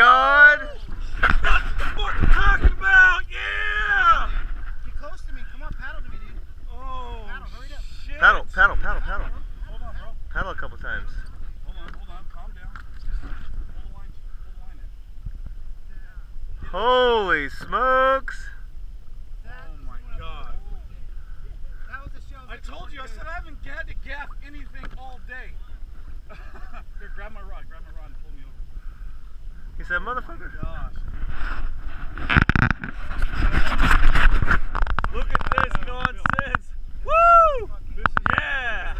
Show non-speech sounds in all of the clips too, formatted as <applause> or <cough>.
god! That's what I'm talking about! Yeah! Get close to me. Come on, paddle to me, dude. Oh, Paddle, hurry up. shit. Paddle, paddle, paddle, paddle. Hold on, bro. Paddle a couple times. Hold on, hold on. Calm down. Hold the line. Hold the line in. Holy smokes! Oh my god. That was the show. I told you, I said I haven't had to gaff anything all day. Here, grab my rod, grab my rod and pull me said, motherfucker. Look at this nonsense. Woo! Yeah!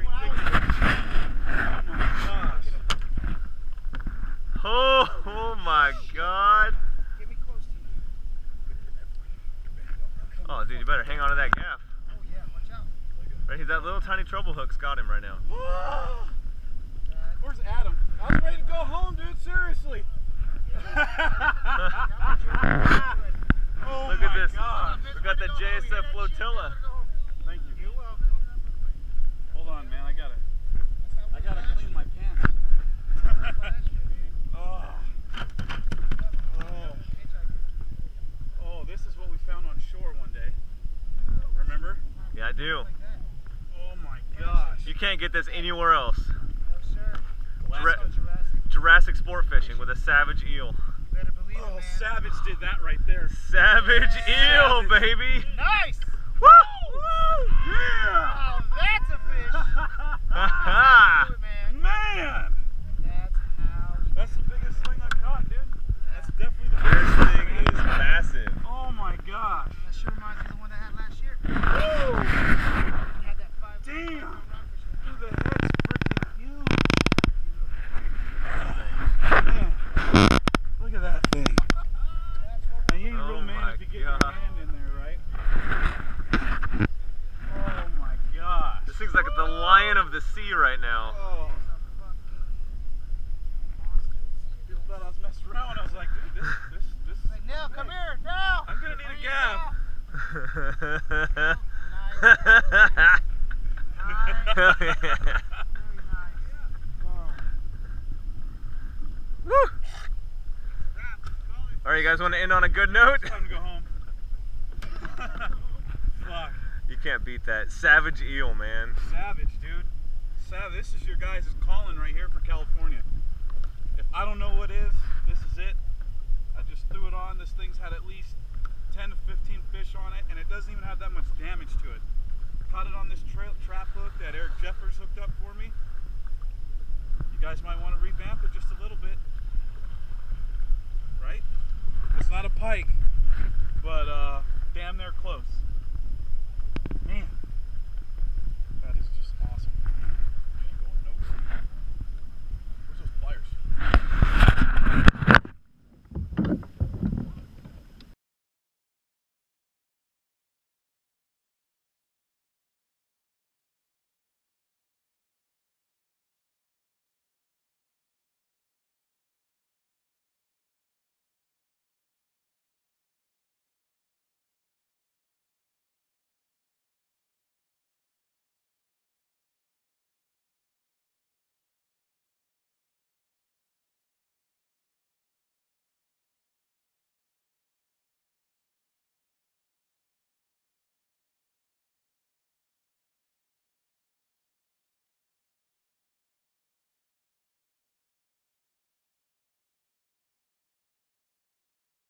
Oh my. Oh, my god. Oh, dude, you better hang on to that gaff. Right, that little tiny treble hook's got him right now. Where's Adam? I was ready to go home, dude. Seriously. oh Look my at this. gosh. We got the JSF flotilla. Thank you. You're welcome. Hold on, man. I gotta, I gotta clean my pants. <laughs> Oh. Oh. Oh, this is what we found on shore one day. Remember? Yeah, I do. Oh my gosh. You can't get this anywhere else. No, sir. Dra- Jurassic. Jurassic sport fishing with a savage eel. You it, Oh, man. Savage did that right there. Savage eel, Savage. baby. Nice. Woo! Yeah! Oh, Ha ha ha! Of the sea right now. Oh, people thought I was messing around. I was like, dude, this, this, this. is Hey, Nell, come here. Nell. I'm gonna need a here, gaff. Nell. Nice. Hell Nice. yeah. Very nice. Woo! All right, you guys want to end on a good note? Time to go home. <laughs> Fuck. You can't beat that. Savage eel, man. Savage, dude. Savage. This is your guys' calling right here for California. If I don't know what is, this is it. I just threw it on. This thing's had at least 10 to 15 fish on it, and it doesn't even have that much damage to it. Caught it on this tra- trap hook that Eric Jeffers hooked up for me. You guys might want to revamp it just a little bit. Right? It's not a pike, but uh.